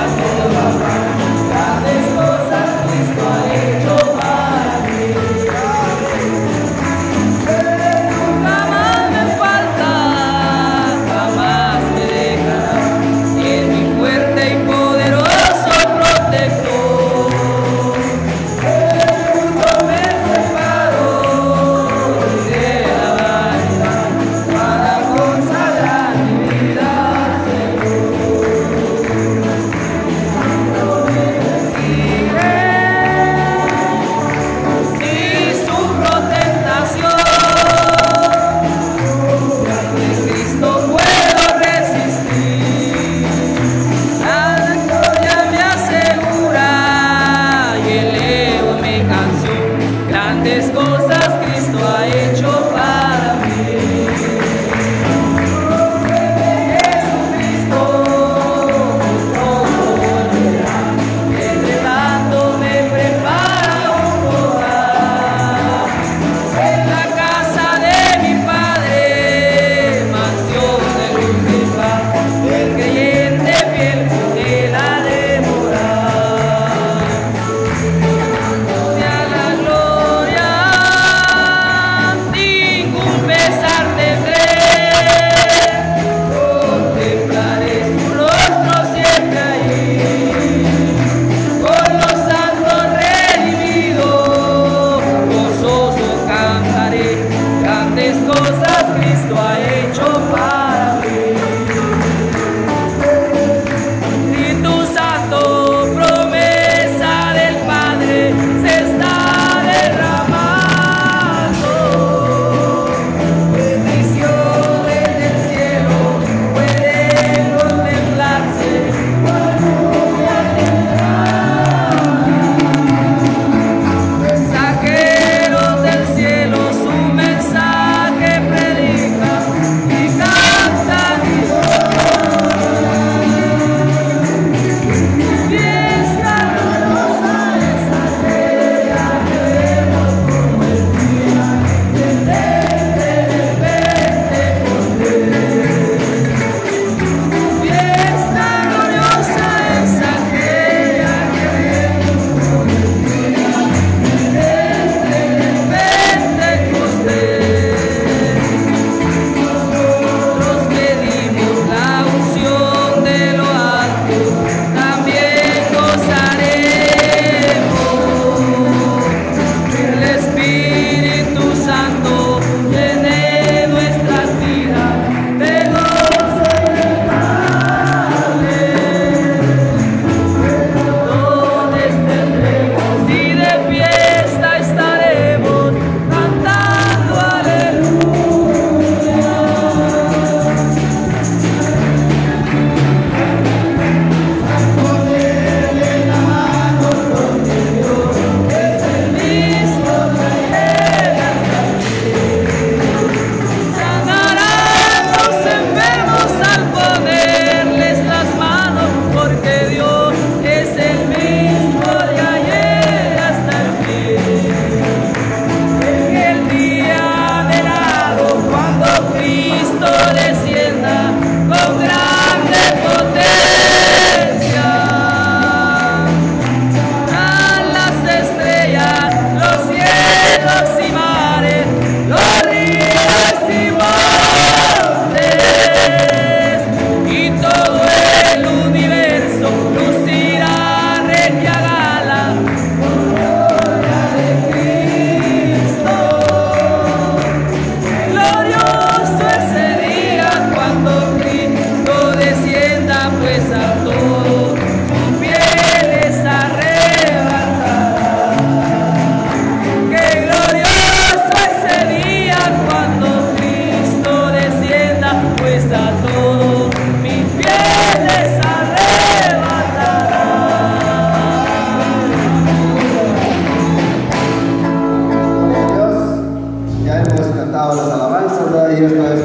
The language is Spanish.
아 네. Let's go. Las alabanzas, ¿verdad? y esto es